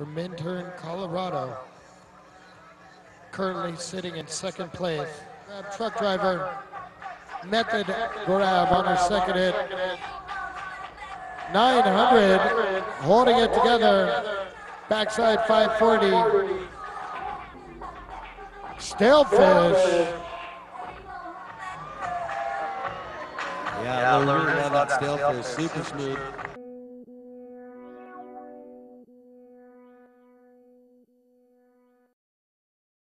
from Minturn, Colorado. Currently sitting in second place. Grab truck driver, method grab on her second hit. 900, holding it together. Backside 540. Stalefish. Yeah, I learned about on that super smooth.